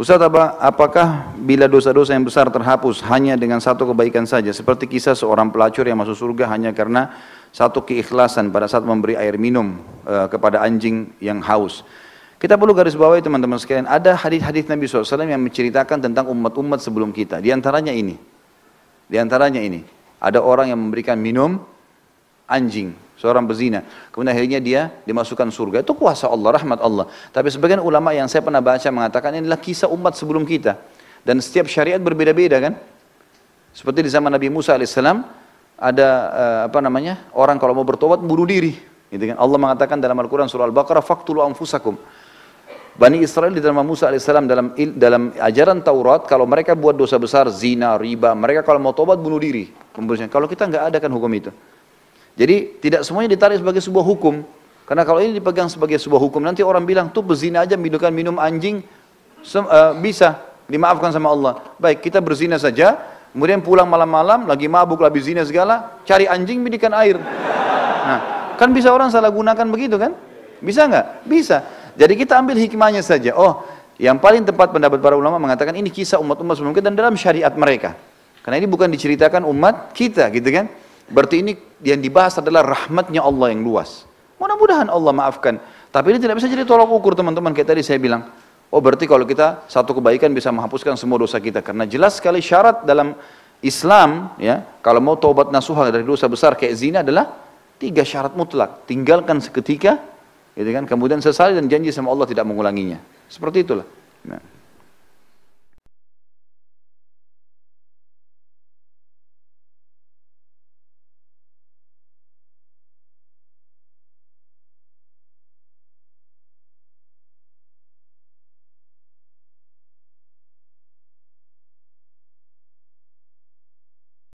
Ustaz apa, apakah bila dosa-dosa yang besar terhapus hanya dengan satu kebaikan saja seperti kisah seorang pelacur yang masuk surga hanya karena satu keikhlasan pada saat memberi air minum uh, kepada anjing yang haus. Kita perlu garis bawahi teman-teman sekalian, ada hadis-hadis Nabi SAW yang menceritakan tentang umat-umat sebelum kita. Di antaranya ini. Di antaranya ini. Ada orang yang memberikan minum anjing, seorang bezina. Kemudian akhirnya dia dimasukkan surga. Itu kuasa Allah, rahmat Allah. Tapi sebagian ulama yang saya pernah baca mengatakan ini adalah kisah umat sebelum kita. Dan setiap syariat berbeda-beda kan. Seperti di zaman Nabi Musa alaihissalam ada uh, apa namanya orang kalau mau bertobat bunuh diri. Gitu kan. Allah mengatakan dalam Al-Quran surah Al-Baqarah faktulu anfusakum. Bani Israel di dalam Musa AS dalam dalam ajaran Taurat kalau mereka buat dosa besar zina, riba, mereka kalau mau tobat bunuh diri. Kalau kita nggak ada kan hukum itu. Jadi tidak semuanya ditarik sebagai sebuah hukum. Karena kalau ini dipegang sebagai sebuah hukum nanti orang bilang tuh berzina aja minumkan minum anjing uh, bisa dimaafkan sama Allah. Baik kita berzina saja, kemudian pulang malam-malam lagi mabuk lagi zina segala, cari anjing bidikan air. Nah, kan bisa orang salah gunakan begitu kan? Bisa nggak? Bisa. Jadi kita ambil hikmahnya saja. Oh, yang paling tepat pendapat para ulama mengatakan ini kisah umat-umat sebelum kita dan dalam syariat mereka. Karena ini bukan diceritakan umat kita gitu kan. Berarti ini yang dibahas adalah rahmatnya Allah yang luas. Mudah-mudahan Allah maafkan. Tapi ini tidak bisa jadi tolak ukur teman-teman. Kayak tadi saya bilang. Oh berarti kalau kita satu kebaikan bisa menghapuskan semua dosa kita. Karena jelas sekali syarat dalam Islam ya kalau mau taubat nasuha dari dosa besar kayak zina adalah tiga syarat mutlak. Tinggalkan seketika gitu kan kemudian sesali dan janji sama Allah tidak mengulanginya seperti itulah nah.